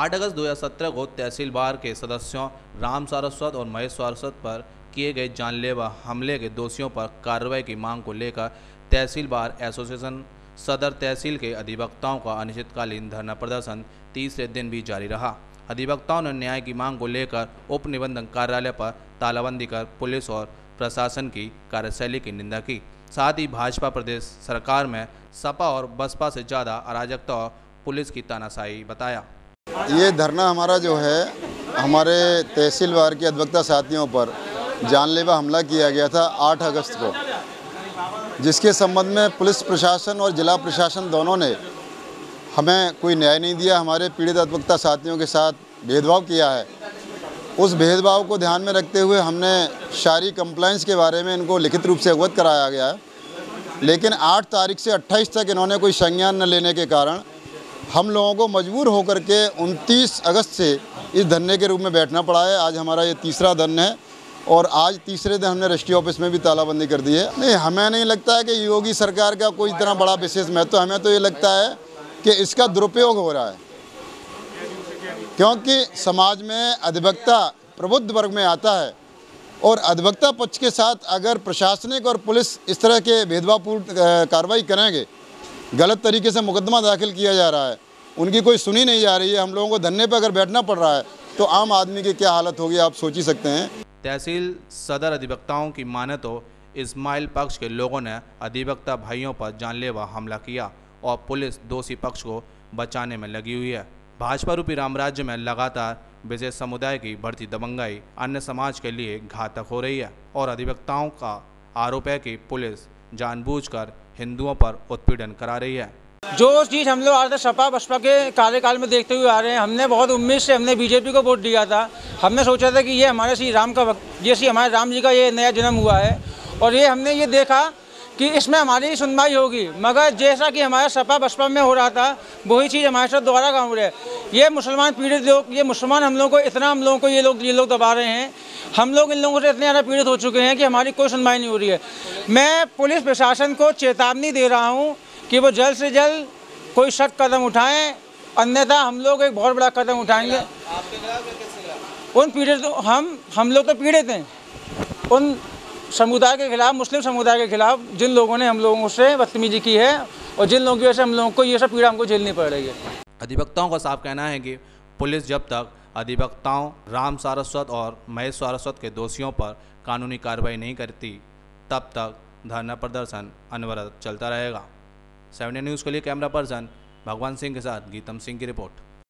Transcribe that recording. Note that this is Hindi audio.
8 अगस्त 2017 को तहसील बार के सदस्यों राम सारस्वत और महेश सारस्वत पर किए गए जानलेवा हमले के दोषियों पर कार्रवाई की मांग को लेकर तहसील बार एसोसिएशन सदर तहसील के अधिवक्ताओं का अनिश्चितकालीन धरना प्रदर्शन तीसरे दिन भी जारी रहा। अधिवक्ताओं ने न्याय की मांग को लेकर उप निबंधन कार्यालय पर तालाबंदी कर पुलिस और प्रशासन की कार्यशैली की निंदा की। साथ ही भाजपा प्रदेश सरकार में सपा और बसपा से ज़्यादा अराजकता और पुलिस की तानाशाही बताया। ये धरना हमारा जो है, हमारे तहसीलवार के अधिवक्ता साथियों पर जानलेवा हमला किया गया था 8 अगस्त को, जिसके संबंध में पुलिस प्रशासन और जिला प्रशासन दोनों ने हमें कोई न्याय नहीं दिया। हमारे पीड़ित अधिवक्ता साथियों के साथ भेदभाव किया है। उस भेदभाव को ध्यान में रखते हुए हमने शारी कंप्लाइंस के बारे में इनको लिखित रूप से अवगत कराया गया है। लेकिन 8 तारीख से 28 तक इन्होंने कोई संज्ञान न लेने के कारण हम लोगों को मजबूर होकर के 29 अगस्त से इस धरने के रूप में बैठना पड़ा है। आज हमारा ये तीसरा धरना है और आज तीसरे दिन हमने रजिस्ट्री ऑफ़िस में भी तालाबंदी कर दी है। नहीं, हमें नहीं लगता है कि योगी सरकार का कोई इतना बड़ा विशेष महत्व तो हमें तो ये लगता है कि इसका दुरुपयोग हो रहा है। क्योंकि समाज में अधिवक्ता प्रबुद्ध वर्ग में आता है और अधिवक्ता पक्ष के साथ अगर प्रशासनिक और पुलिस इस तरह के भेदभावपूर्ण कार्रवाई करेंगे गलत तरीके से मुकदमा दाखिल किया जा रहा है। उनकी कोई सुनी नहीं जा रही है। हम लोगों को धरने पर अगर बैठना पड़ रहा है तो आम आदमी की क्या हालत होगी, आप सोच ही सकते हैं। तहसील सदर अधिवक्ताओं की माने तो इस्माइल पक्ष के लोगों ने अधिवक्ता भाइयों पर जानलेवा हमला किया और पुलिस दोषी पक्ष को बचाने में लगी हुई है। भाजपा रूपी रामराज्य में लगातार विशेष समुदाय की बढ़ती दबंगाई अन्य समाज के लिए घातक हो रही है और अधिवक्ताओं का आरोप है कि पुलिस जानबूझकर हिंदुओं पर उत्पीड़न करा रही है। जो चीज़ हम लोग आ रहे थे सपा बसपा के कार्यकाल में देखते हुए आ रहे हैं, हमने बहुत उम्मीद से हमने बीजेपी को वोट दिया था। हमने सोचा था कि ये हमारे श्री राम का ये श्री हमारे राम जी का ये नया जन्म हुआ है और ये हमने ये देखा कि इसमें हमारी सुनवाई होगी। मगर जैसा कि हमारा सपा बसपा में हो रहा था वही चीज़ हमारे साथ दोबारा काम हो रहा है। ये मुसलमान पीड़ित लोग ये मुसलमान हम लोगों को इतना हम लोगों को ये लोग ये लोग दबा रहे हैं। हम लोग इन लोगों से इतने ज़्यादा पीड़ित हो चुके हैं कि हमारी कोई सुनवाई नहीं हो रही है। मैं पुलिस प्रशासन को चेतावनी दे रहा हूँ कि वो जल्द से जल्द कोई सख्त कदम उठाएँ अन्यथा हम लोग एक बहुत बड़ा कदम उठाएँगे। उन पीड़ित हम हम लोग तो पीड़ित हैं। उन समुदाय के खिलाफ, मुस्लिम समुदाय के खिलाफ जिन लोगों ने हम लोगों से बदतमीजी की है और जिन लोगों की वजह से हम लोगों को ये सब पीड़ा हमको झेलनी पड़ रही है। अधिवक्ताओं का साफ़ कहना है कि पुलिस जब तक अधिवक्ताओं राम सारस्वत और महेश सारस्वत के दोषियों पर कानूनी कार्रवाई नहीं करती, तब तक धरना प्रदर्शन अनवरत चलता रहेगा। सेवन न्यूज़ के लिए कैमरा पर्सन भगवान सिंह के साथ गीतम सिंह की रिपोर्ट।